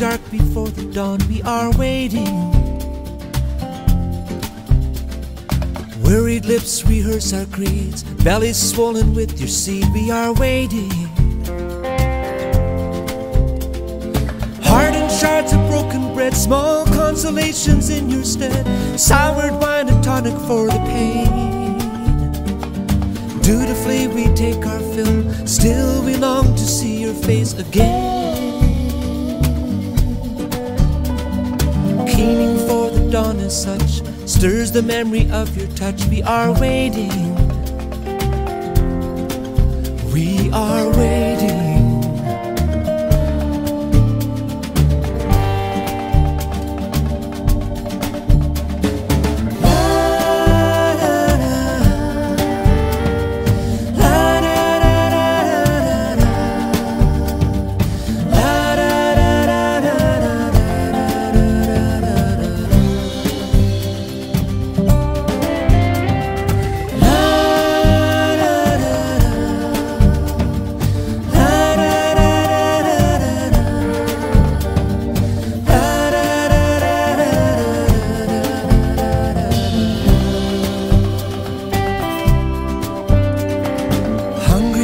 dark before the dawn, we are waiting. Worried lips rehearse our creeds, bellies swollen with your seed, we are waiting. Hardened shards of broken bread, small consolations in your stead, soured wine and tonic for the pain. Dutifully we take our fill, still we long to see your face again. Such, stirs the memory of your touch. We are waiting. We are waiting.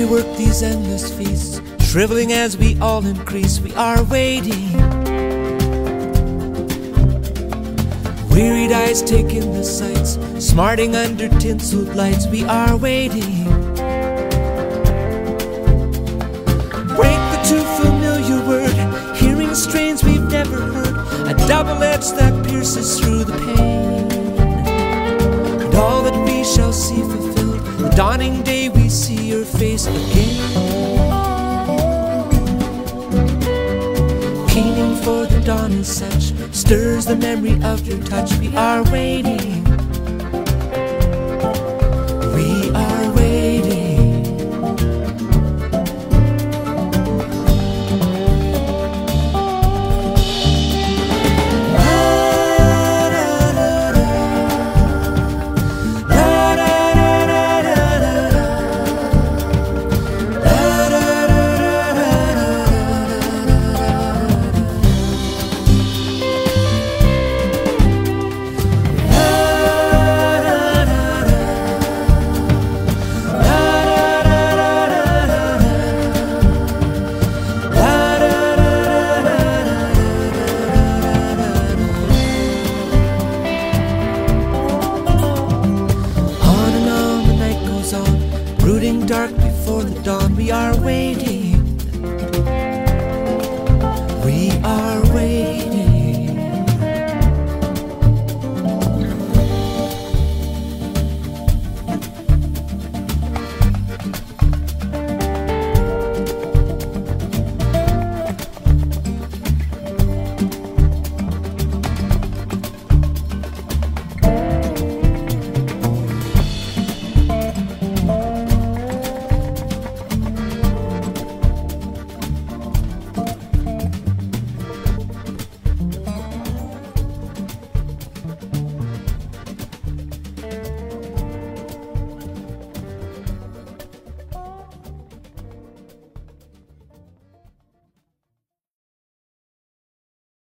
Work these endless feasts, shriveling as we all increase. We are waiting. Wearied eyes take in the sights, smarting under tinseled lights. We are waiting. Break the too familiar word, hearing strains we've never heard. A double edge that pierces through the pain. And all that we shall see fulfilled, the dawning day we see your face again. Keening for the dawn as such, stirs the memory of your touch. We are waiting. Waiting.